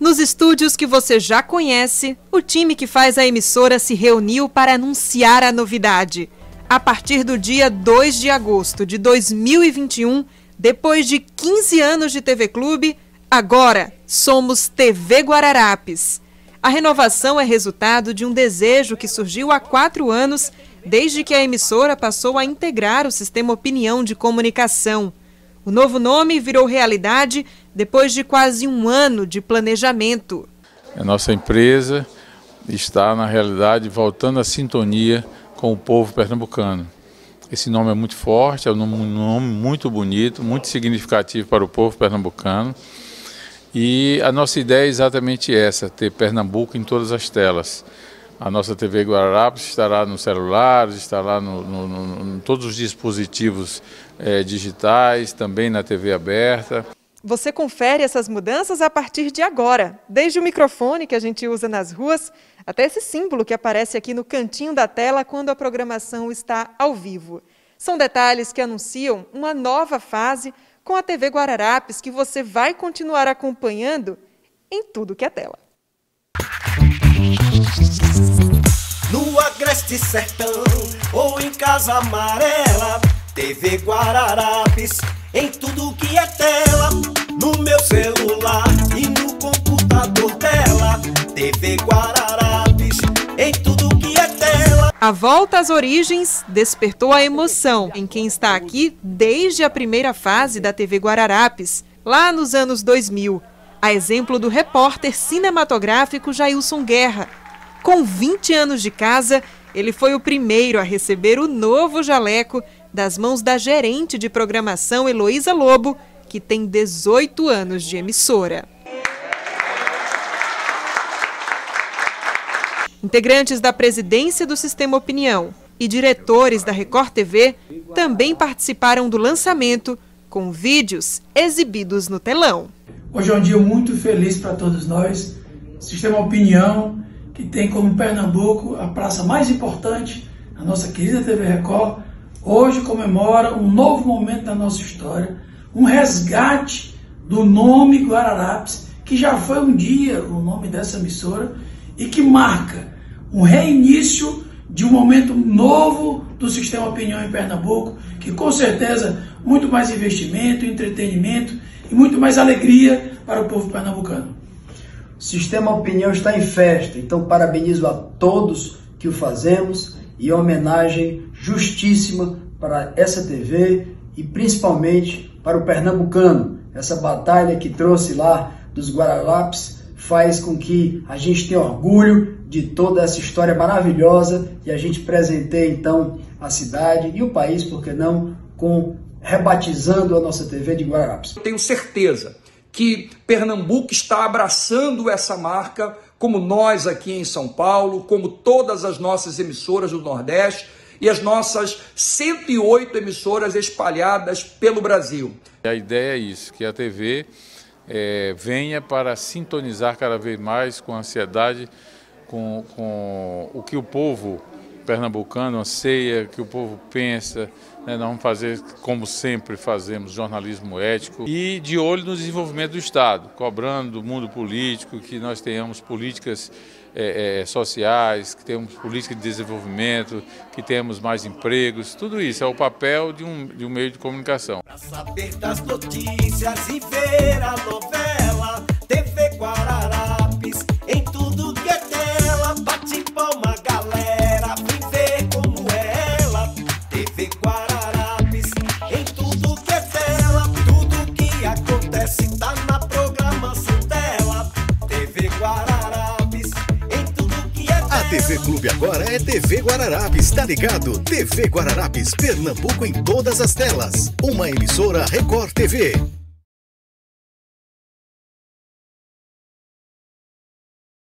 Nos estúdios que você já conhece, o time que faz a emissora se reuniu para anunciar a novidade. A partir do dia 2 de agosto de 2021, depois de 15 anos de TV Clube, agora somos TV Guararapes. A renovação é resultado de um desejo que surgiu há quatro anos, desde que a emissora passou a integrar o sistema Opinião de Comunicação. O novo nome virou realidade depois de quase um ano de planejamento. A nossa empresa está, na realidade, voltando à sintonia com o povo pernambucano. Esse nome é muito forte, é um nome muito bonito, muito significativo para o povo pernambucano. E a nossa ideia é exatamente essa, ter Pernambuco em todas as telas. A nossa TV Guararapes estará nos celulares, estará no, no, no, em todos os dispositivos é, digitais, também na TV aberta. Você confere essas mudanças a partir de agora, desde o microfone que a gente usa nas ruas, até esse símbolo que aparece aqui no cantinho da tela quando a programação está ao vivo. São detalhes que anunciam uma nova fase com a TV Guararapes que você vai continuar acompanhando em tudo que é tela. No agreste sertão ou em casa amarela, TV Guararapes em tudo que é tela, A volta às origens despertou a emoção em quem está aqui desde a primeira fase da TV Guararapes, lá nos anos 2000, a exemplo do repórter cinematográfico Jailson Guerra com 20 anos de casa, ele foi o primeiro a receber o novo jaleco das mãos da gerente de programação Heloísa Lobo, que tem 18 anos de emissora. Integrantes da presidência do Sistema Opinião e diretores da Record TV também participaram do lançamento com vídeos exibidos no telão. Hoje é um dia muito feliz para todos nós. Sistema Opinião que tem como Pernambuco a praça mais importante, a nossa querida TV Record, hoje comemora um novo momento da nossa história, um resgate do nome Guararapes, que já foi um dia o nome dessa emissora e que marca um reinício de um momento novo do sistema opinião em Pernambuco, que com certeza muito mais investimento, entretenimento e muito mais alegria para o povo pernambucano. Sistema Opinião está em festa, então parabenizo a todos que o fazemos e homenagem justíssima para essa TV e principalmente para o pernambucano. Essa batalha que trouxe lá dos Guararapes faz com que a gente tenha orgulho de toda essa história maravilhosa e a gente presenteie então a cidade e o país, por que não, com rebatizando a nossa TV de Guararapes. Eu tenho certeza que Pernambuco está abraçando essa marca, como nós aqui em São Paulo, como todas as nossas emissoras do Nordeste e as nossas 108 emissoras espalhadas pelo Brasil. A ideia é isso, que a TV é, venha para sintonizar cada vez mais com a ansiedade, com, com o que o povo pernambucano anseia, que o povo pensa, né, nós vamos fazer, como sempre fazemos, jornalismo ético e de olho no desenvolvimento do Estado, cobrando do mundo político que nós tenhamos políticas é, é, sociais, que tenhamos política de desenvolvimento, que tenhamos mais empregos, tudo isso é o papel de um, de um meio de comunicação. Para saber das notícias e ver a novela, TV Clube agora é TV Guararapes, tá ligado? TV Guararapes, Pernambuco em todas as telas. Uma emissora Record TV.